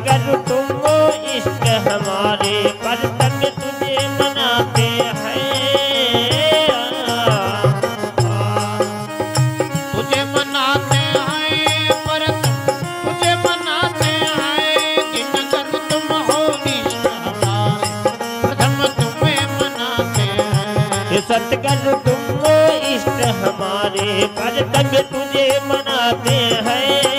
अगर तुम हो इष्ट हमारे कर्तव्य तुझे मनाते हैं। तुझे मनाते हैं पर तुझे मनाते हैं दिन तुम हो इष्ट हमारे, प्रथम तुम्हें मनाते हैं। सतगर तुम हो इष्ट हमारे कर्तव्य तुझे मनाते हैं।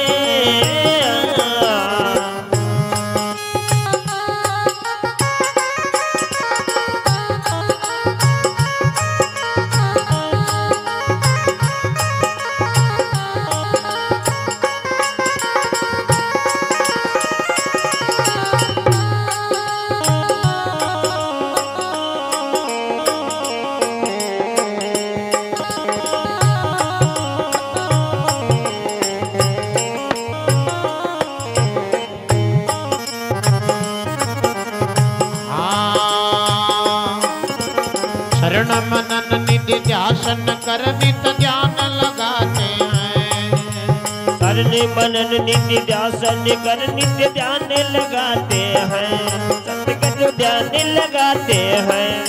ध्यासन कर नित ध्यान लगाते हैं। करने मनन नित्य ध्यान कर नित्य ध्यान लगाते हैं। सतगुरु ध्यान लगाते हैं।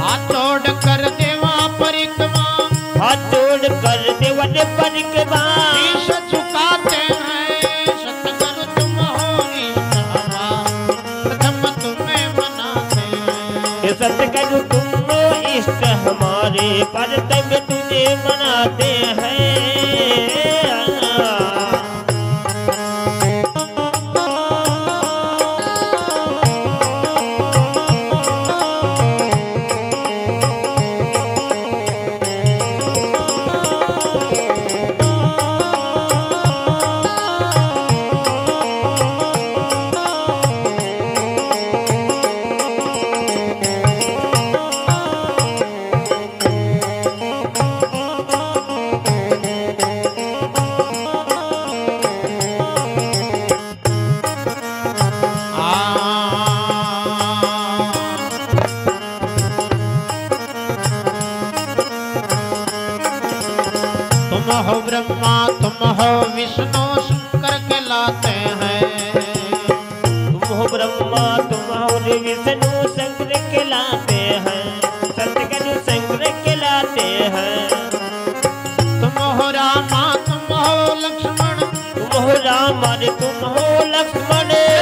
हाथ जोड़ कर देवा परिक्रमा। हाथ जोड़ कर देवन परिक्रमा। हो दोष करके लाते हैं। तुम हो ब्रह्मा तुम हो विष्णु शंकर के लाते हैं। सतगुरु शंकर के लाते हैं। तुम हो रामा तुम हो लक्ष्मण। तुम हो राम तुम हो लक्ष्मण।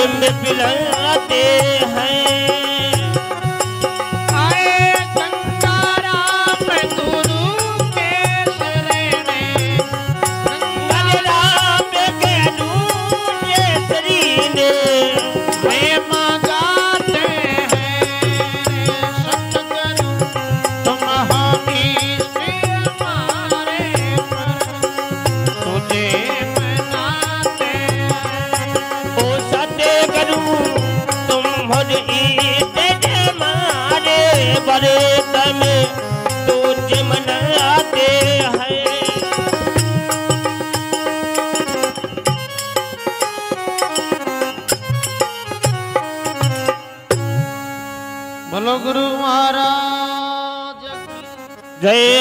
प्रेम पिलाते हैं। जय